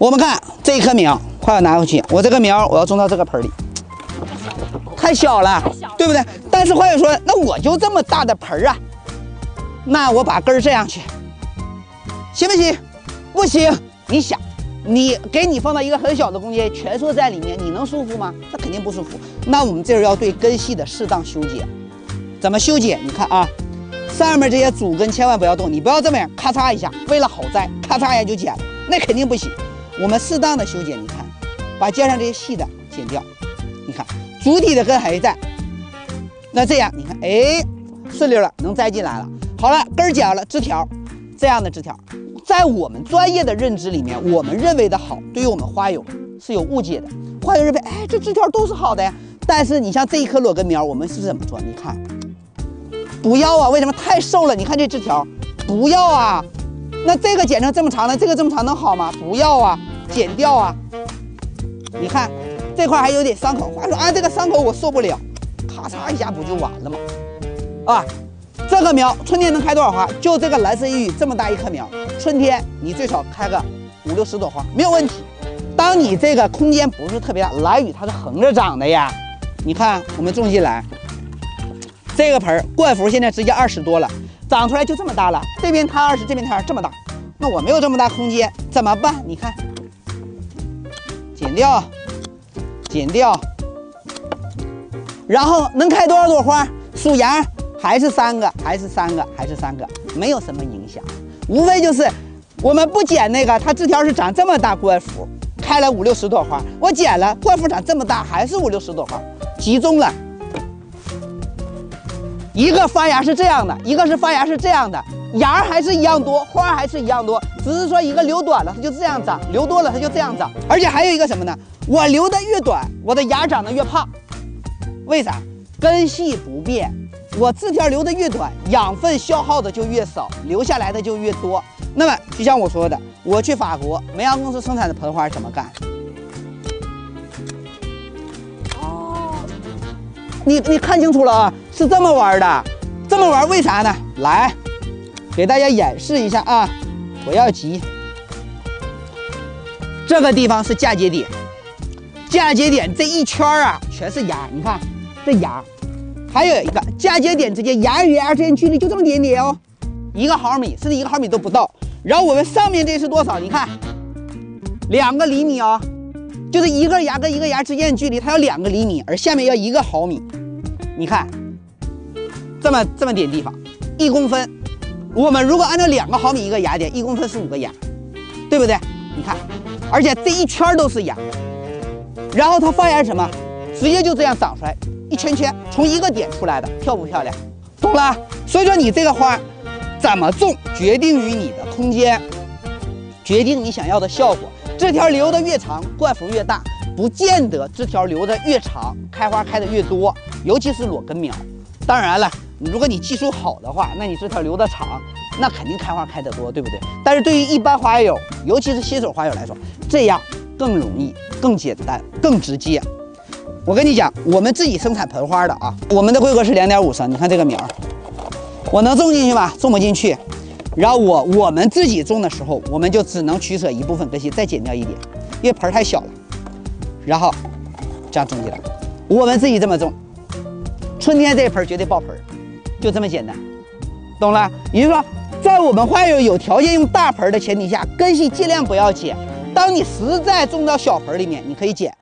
我们看这一棵苗，快要拿回去。我这个苗我要种到这个盆里，太小了，对不对？但是话又说，那我就这么大的盆啊，那我把根儿这样去，行不行？不行。你想，你给你放到一个很小的空间，蜷缩在里面，你能舒服吗？那肯定不舒服。那我们这时候要对根系的适当修剪，怎么修剪？你看啊，上面这些主根千万不要动，你不要这么样，咔嚓一下，为了好栽，咔嚓一下就剪了，那肯定不行。我们适当的修剪，你看，把尖上这些细的剪掉，你看主体的根还在，那这样你看，哎，顺溜了，能栽进来了。好了，根剪了，枝条，这样的枝条，在我们专业的认知里面，我们认为的好，对于我们花友是有误解的。花友认为，哎，这枝条都是好的呀。但是你像这一棵裸根苗，我们是怎么做？你看，不要啊，为什么太瘦了？你看这枝条，不要啊。那这个剪成这么长的，这个这么长能好吗？不要啊。剪掉啊！你看这块还有点伤口，话说啊，这个伤口我受不了，咔嚓一下不就完了吗？啊，这个苗春天能开多少花？就这个蓝色玉这么大一棵苗，春天你最少开个五六十朵花没有问题。当你这个空间不是特别大，蓝雨它是横着长的呀。你看我们种进来，这个盆冠幅现在直接二十多了，长出来就这么大了。这边它二十，这边摊这么大，那我没有这么大空间怎么办？你看。剪掉，剪掉，然后能开多少朵花？数芽还是三个，还是三个，还是三个，没有什么影响。无非就是我们不剪那个，它枝条是长这么大冠幅，开了五六十朵花。我剪了，冠幅长这么大，还是五六十朵花，集中了。一个发芽是这样的，一个是发芽是这样的。芽还是一样多，花还是一样多，只是说一个留短了，它就这样长；留多了，它就这样长。而且还有一个什么呢？我留的越短，我的芽长得越胖。为啥？根系不变，我枝条留的越短，养分消耗的就越少，留下来的就越多。那么就像我说的，我去法国梅阳公司生产的盆花怎么干？哦，你你看清楚了啊，是这么玩的，这么玩为啥呢？来。给大家演示一下啊！不要急，这个地方是嫁接点，嫁接点这一圈啊全是芽，你看这芽，还有一个嫁接点之间芽与芽之间距离就这么点点哦，一个毫米甚至一个毫米都不到。然后我们上面这是多少？你看，两个厘米啊，就是一个芽跟一个芽之间的距离，它要两个厘米，而下面要一个毫米。你看，这么这么点地方，一公分。我们如果按照两个毫米一个芽点，一公分是五个芽，对不对？你看，而且这一圈都是芽，然后它发芽什么？直接就这样长出来一圈圈，从一个点出来的，漂不漂亮？懂了？所以说你这个花怎么种，决定于你的空间，决定你想要的效果。枝条留的越长，冠幅越大，不见得枝条留的越长，开花开的越多，尤其是裸根苗。当然了。如果你技术好的话，那你枝条留的长，那肯定开花开得多，对不对？但是对于一般花友，尤其是新手花友来说，这样更容易、更简单、更直接。我跟你讲，我们自己生产盆花的啊，我们的规格是两点五升。你看这个苗，我能种进去吗？种不进去。然后我我们自己种的时候，我们就只能取舍一部分根系，再剪掉一点，因为盆太小了。然后这样种起来，我们自己这么种，春天这盆绝对爆盆。就这么简单，懂了？也就是说，在我们花友有条件用大盆的前提下，根系尽量不要剪。当你实在种到小盆里面，你可以剪。